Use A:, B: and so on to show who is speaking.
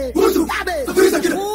A: Sabe, sabe,